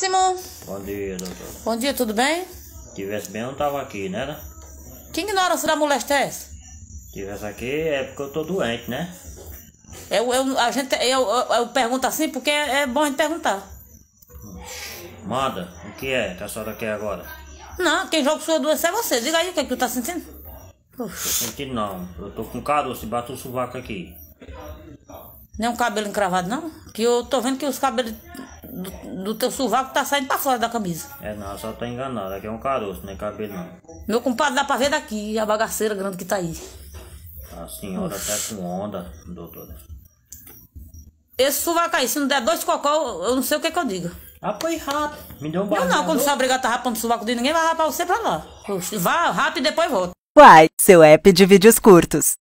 Máximo. Bom dia, doutor. Bom dia, tudo bem? Se tivesse bem, eu não tava aqui, né? Que ignorância da molesta é essa? Se tivesse aqui é porque eu tô doente, né? Eu, eu, a gente, eu, eu, eu pergunto assim porque é, é bom a gente perguntar. Manda, o que é que a senhora quer agora? Não, quem joga sua doença é você. Diga aí o que, é que tu tá sentindo. Tô sentindo não. Eu tô com caroço e bato o sovaco aqui. Nem um cabelo encravado, não? Que eu tô vendo que os cabelos do, do teu sovaco tá saindo pra fora da camisa. É não, só tá enganado. Aqui é um caroço, não é cabelo não. Meu compadre dá pra ver daqui a bagaceira grande que tá aí. A senhora tá com onda, doutora. Esse sovaco aí, se não der dois cocô, eu não sei o que que eu digo. Ah, foi rápido. Me deu um Eu barulho. não, quando você é obrigado a tá rapando o sovaco de ninguém, vai rapar você pra lá. Vá, rapa e depois volta. Uai, seu app de vídeos curtos.